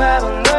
grab a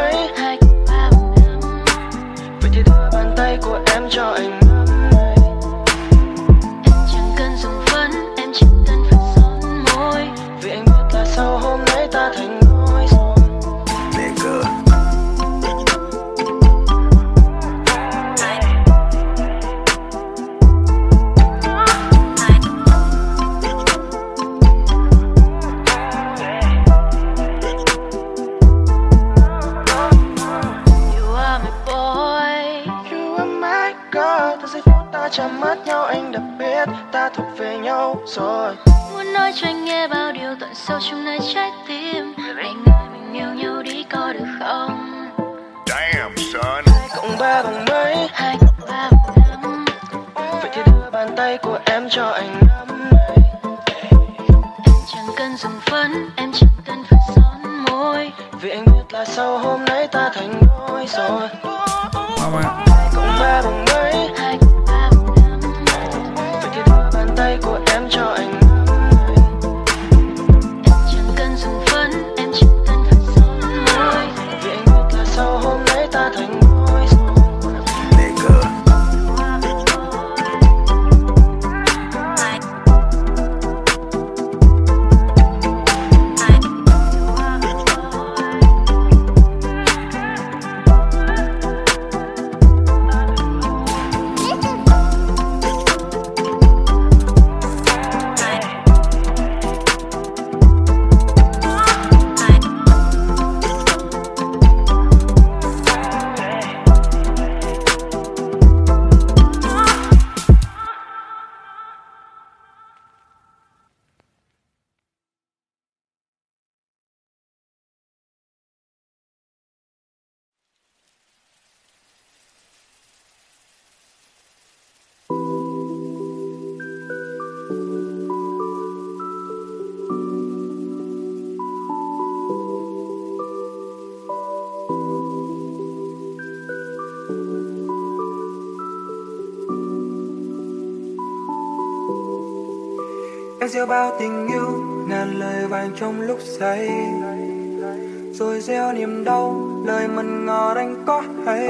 gieo bao tình yêu, ngàn lời vàng trong lúc say. Rồi gieo niềm đau, lời mặn ngọt anh có hay.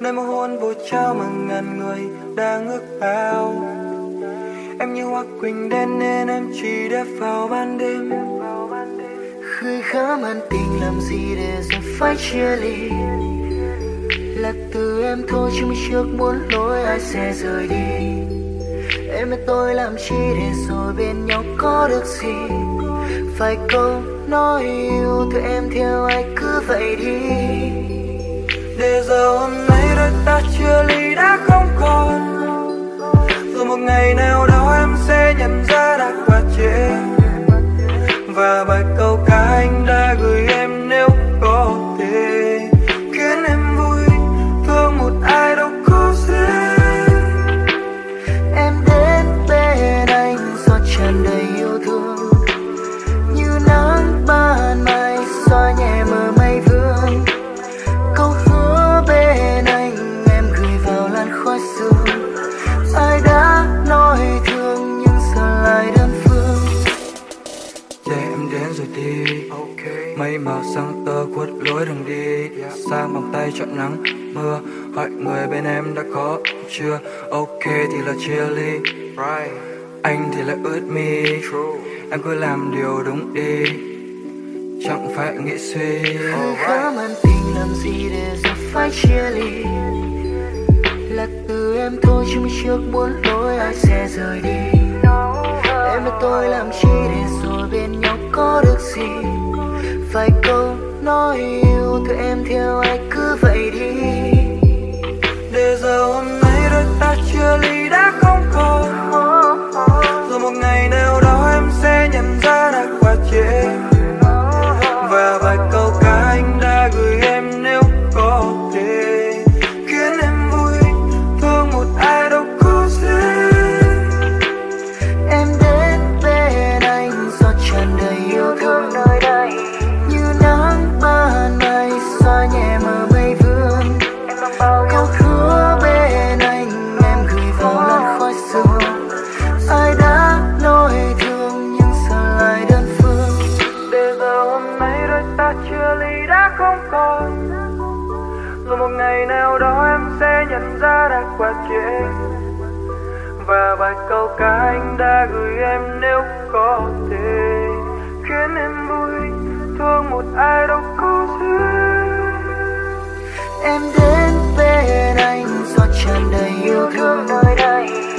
Nơi mơ hôn vô trao mà ngàn người đang ước ao em như hoa quỳnh đen nên em chỉ đẹp vào ban đêm. Khơi khám an tình làm gì để rồi phải chia ly? Là từ em thôi, chứ trước muốn lối ai sẽ rời đi? em với tôi làm chi để rồi bên nhau có được gì? Phải câu nói yêu thương em theo ai cứ vậy đi. Để giờ hôm nay đôi ta chưa ly đã không còn. Rồi một ngày nào đó em sẽ nhận ra đã quá trễ. Và bài câu ca anh đã gửi em Em cứ làm điều đúng đi. Chẳng phải nghĩ suy cảm ơn tình làm gì để giờ phải chia ly? Là từ em thôi chứ trước muốn lối ai ly đã không còn. Rồi một ngày nào đó em sẽ nhận ra đã quá trễ. Và bài câu ca anh đã gửi em nếu có thể. Khiến em vui, thương một ai đâu có duyên em đến bên anh, giọt tràn đầy yêu thương nơi đây.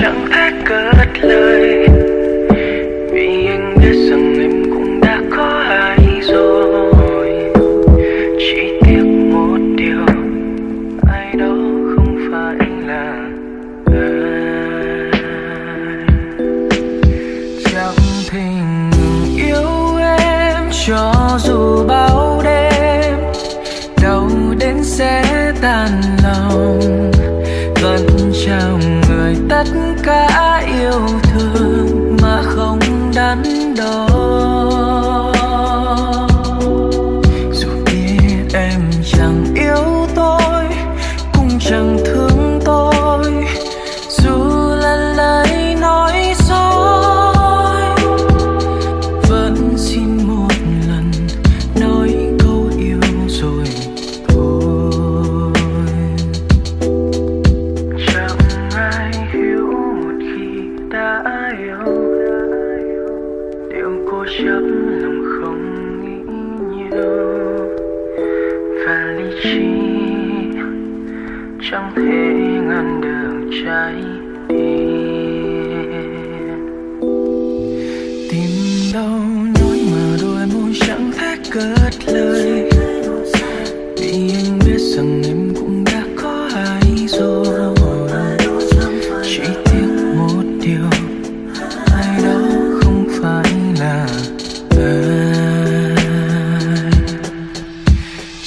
想开口。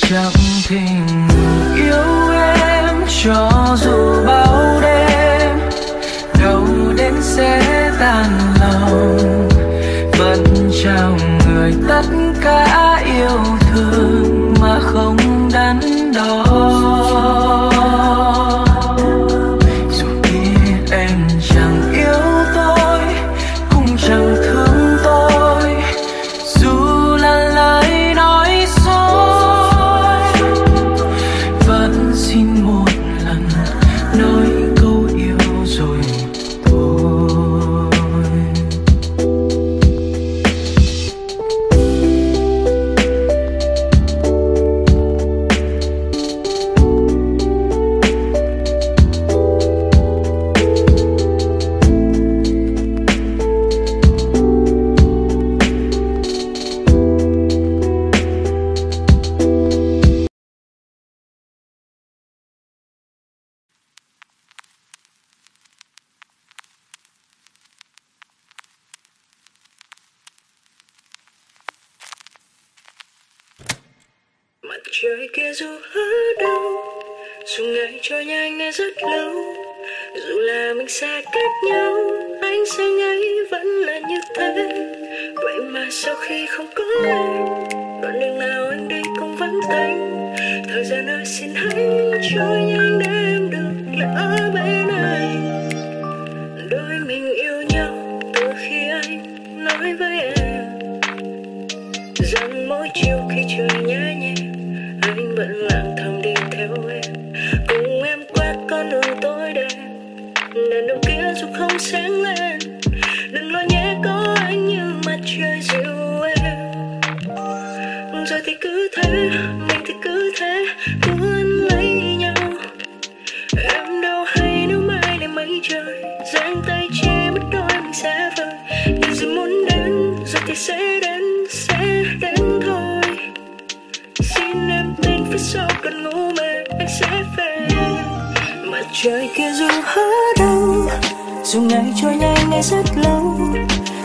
chẳng thể yêu em cho nói với em. Rằng mỗi chiều khi trời nhá nhẹ, anh vẫn lặng thầm đi theo em. Cùng em qua con đường tối đen đèn đâu kia dù không sáng lên. Trời kia dù ở đâu, dù ngày trôi nhanh ngày rất lâu,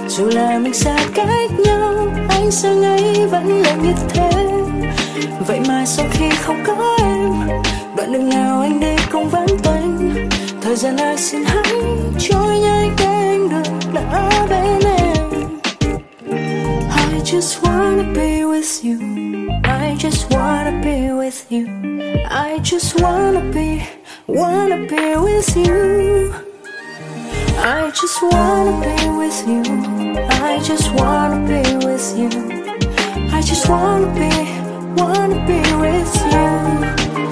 dù là mình xa cách nhau anh sang ấy vẫn là như thế. Vậy mà sau khi không có em, đoạn đường nào anh đi cũng vắng tênh thời gian ai xin hãy trôi nhanh để anh được là ở bên em. I just wanna be with you. I just wanna be with you. I just wanna be wanna be with you I just wanna be with you. I just wanna be with you. I just wanna be, wanna be with you.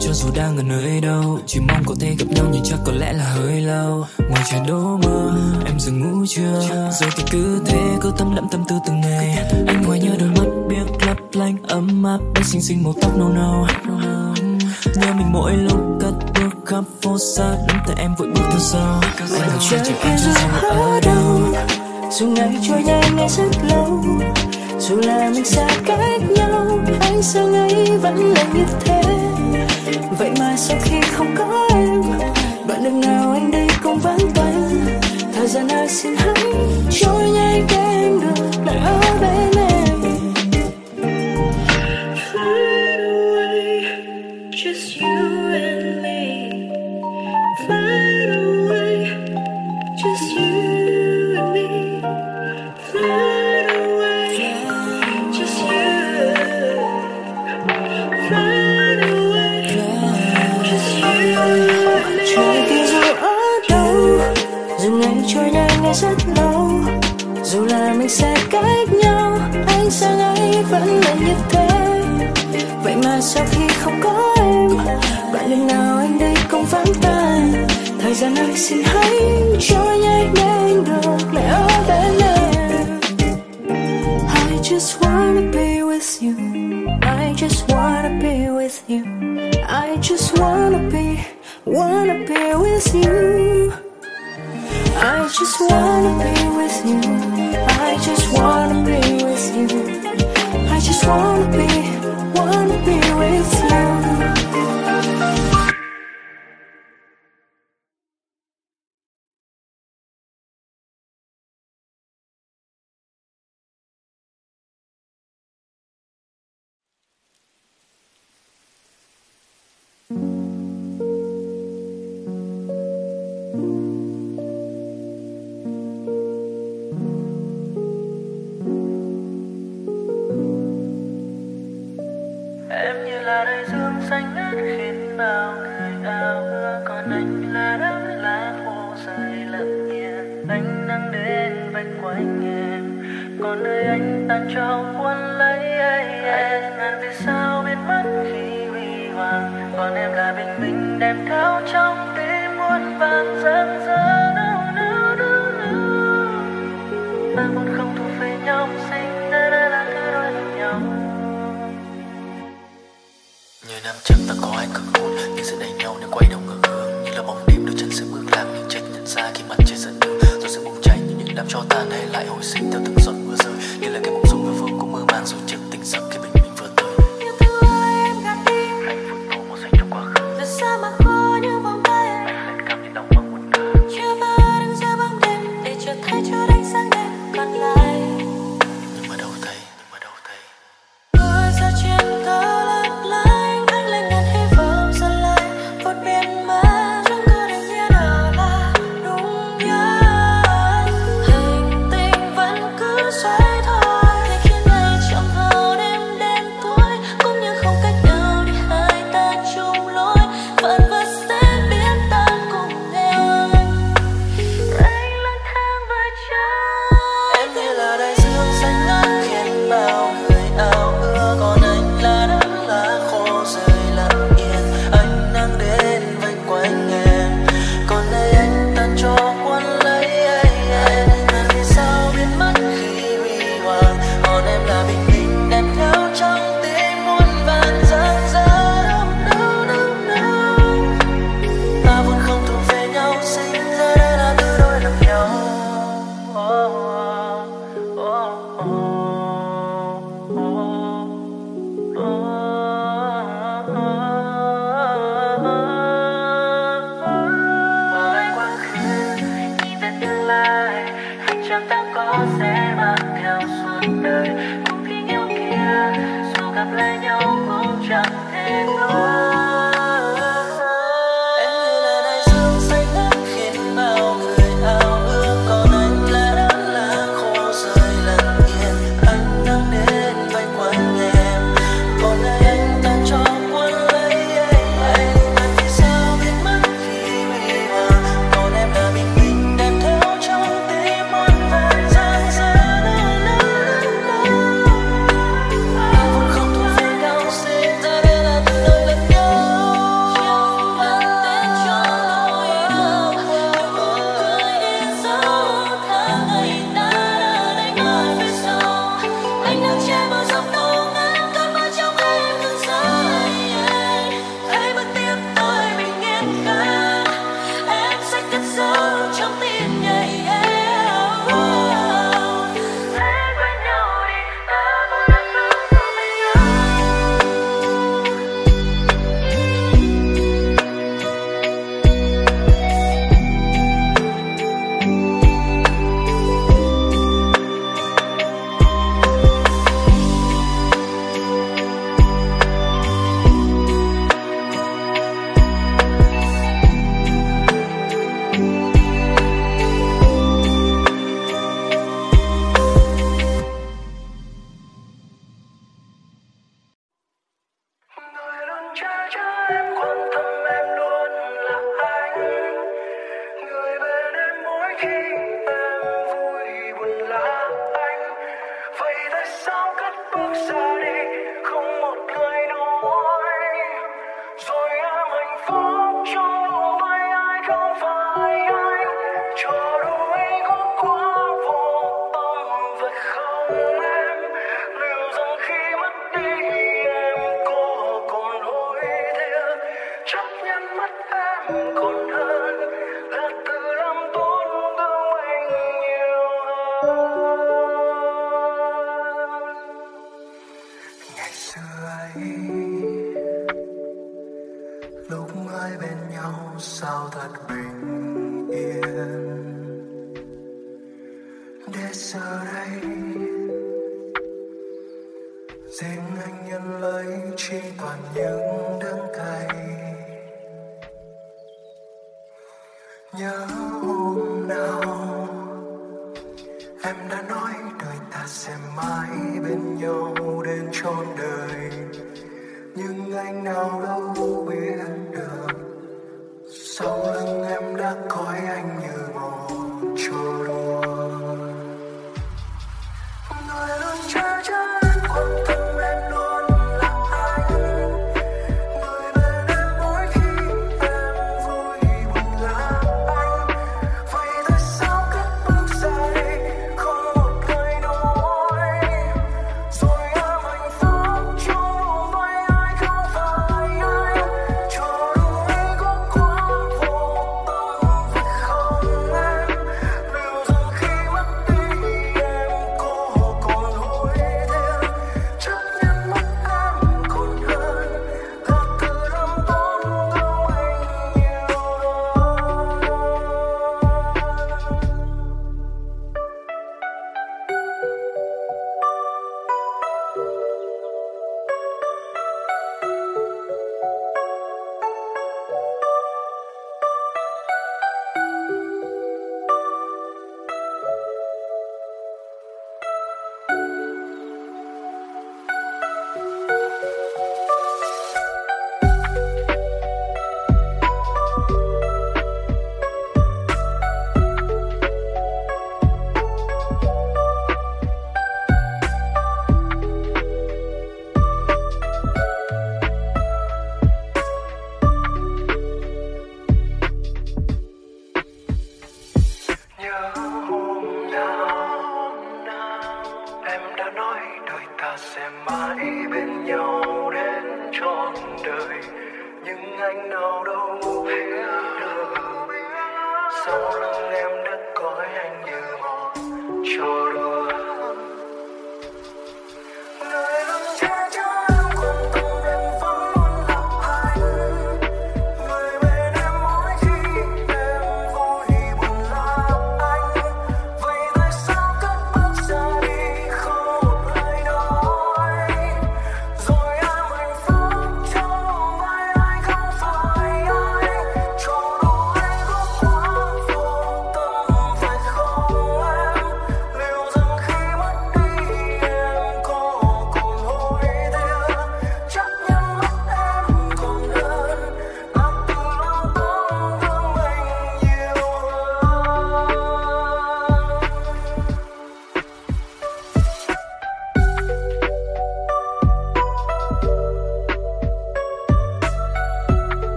Cho dù đang ở nơi đâu Chỉ mong có thể gặp nhau nhưng chắc có lẽ là hơi lâu. Ngoài trời đổ mưa em dừng ngủ chưa Rồi thì cứ thế cứ tâm đậm tâm tư từng ngày. Anh hoài nhớ đôi mắt biếc lấp lánh ấm áp Bé xinh xinh màu tóc nâu nâu. Nhớ mình mỗi lúc cất bước khắp phố xa Nắm tay em vội bước theo sau. Anh được Trời chỉ em dù ở đâu. Dù ngày trôi nhanh ngày rất lâu Dù là mình xa cách nhau Ánh sáng ấy vẫn là như thế Vậy mà sau khi không có em Đoạn đường nào anh đi cũng vẫn tênh Thời gian ai xin hãy trôi nhanh để em được lại ở bên em. Gian anh xin hãy trôi nhanh anh được lại ở bên em I just wanna be with you. I just wanna be with you. I just wanna be, wanna be with you. I just wanna be with you. I just wanna be with you. I just wanna be,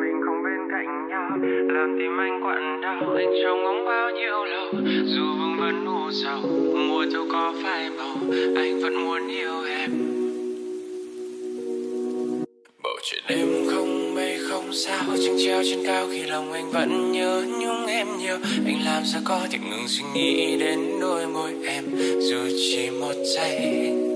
mình không bên cạnh nhau. Làm tim anh quặn đau. Anh trông ngóng bao nhiêu lâu. Dù vương vấn u sầu Mùa thu có phai màu, Anh vẫn muốn yêu em. Bầu trời đêm không mây không sao. Trăng treo trên cao khi lòng anh vẫn nhớ nhung em nhiều. Anh làm sao có thể ngừng suy nghĩ đến đôi môi em? Dù chỉ một giây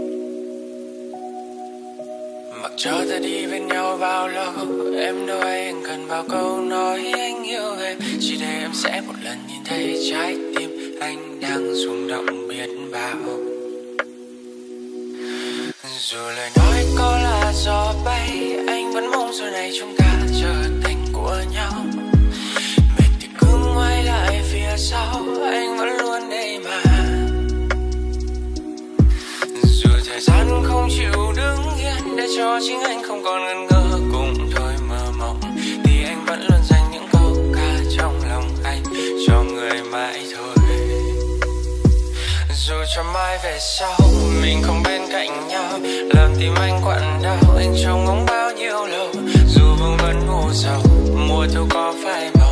cho ta đi bên nhau bao lâu? Em đâu anh cần bao câu nói anh yêu em. Chỉ để em sẽ một lần nhìn thấy trái tim Anh đang rung động biết bao. Dù lời nói có là gió bay, Anh vẫn mong giờ này chúng ta trở thành của nhau. Mệt thì cứ ngoái lại phía sau, Anh vẫn luôn đây mà. Dù thời gian không chịu đứng để cho chính anh không còn ngần ngơ. Cùng thôi mơ mộng, thì anh vẫn luôn dành những câu ca trong lòng anh cho người mãi thôi. Dù cho mai về sau, mình không bên cạnh nhau. Làm tim anh quặn đau, anh trông ngóng bao nhiêu lâu. Dù vương vấn u sầu mùa thu có phải mà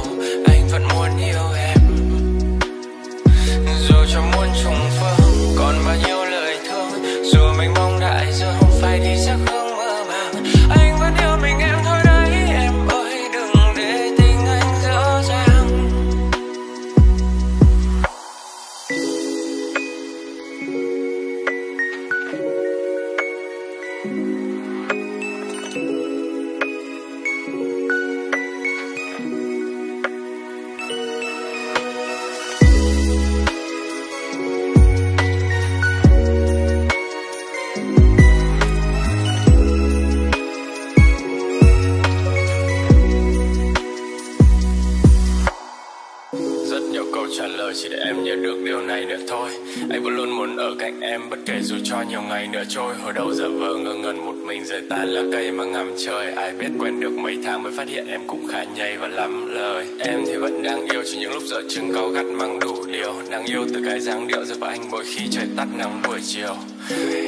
dáng điệu giữa anh mỗi khi trời tắt nắng buổi chiều.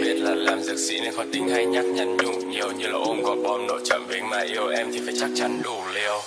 Biết là làm dược sĩ nên khó tính hay nhắc nhắn nhủ nhiều, như là ôm quả bom nổ chậm với mà yêu em thì phải chắc chắn đủ liều.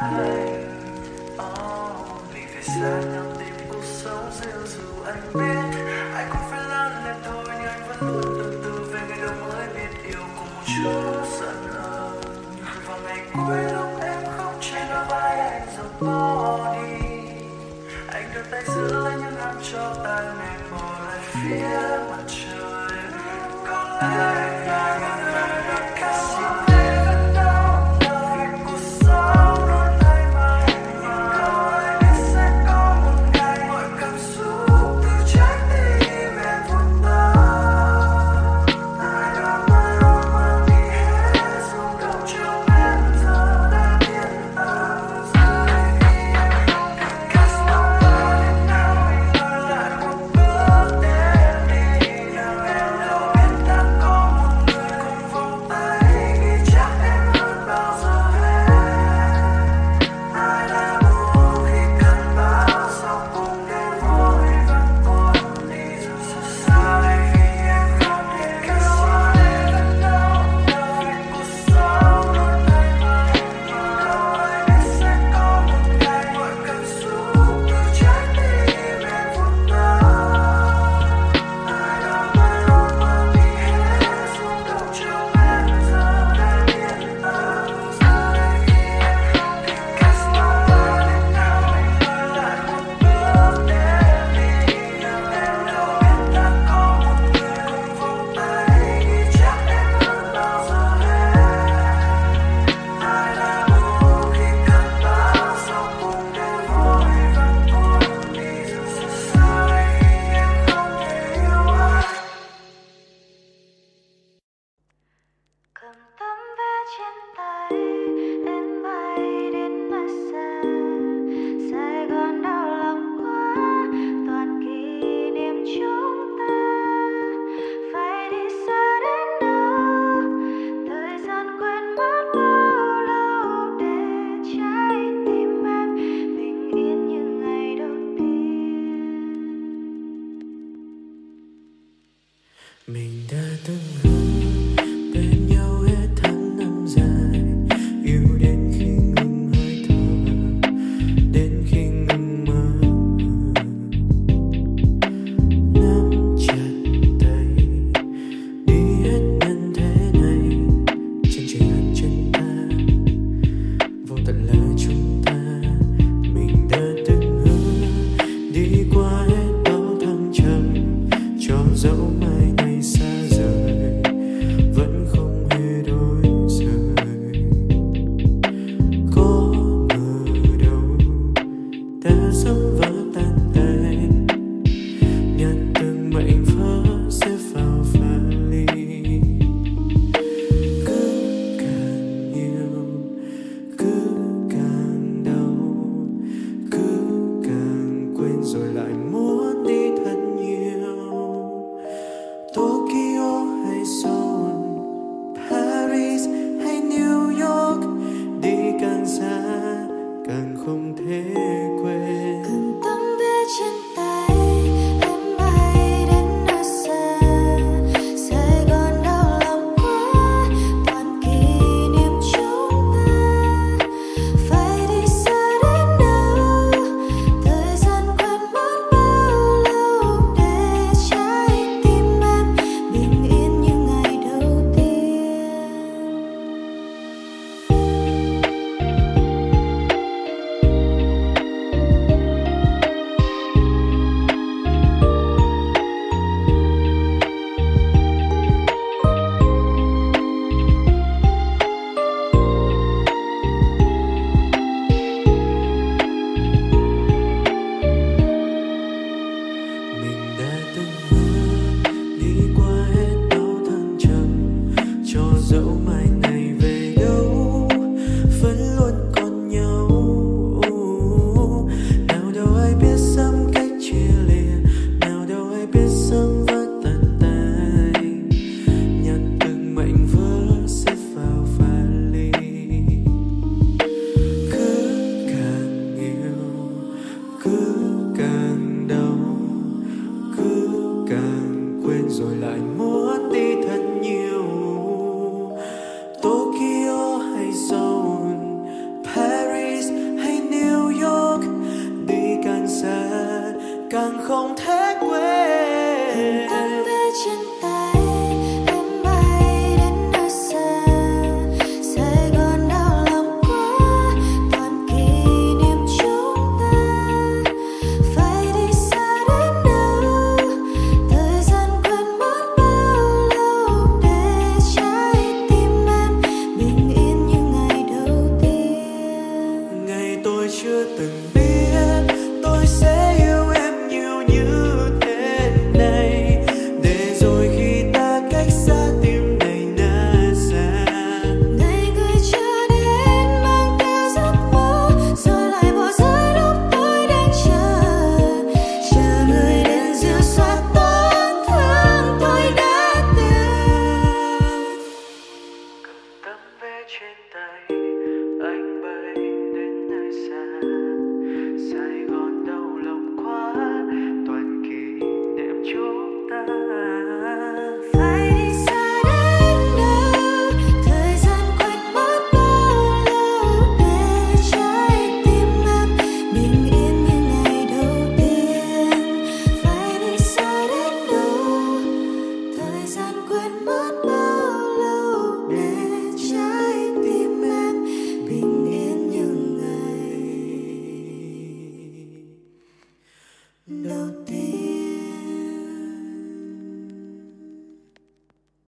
Mình phải xa nhau tìm cuộc sống riêng dù anh biết Anh cũng phải lặng lẽ thôi nhưng anh vẫn luôn tương tư về ngày đầu mới biết yêu cùng một chút I'm more.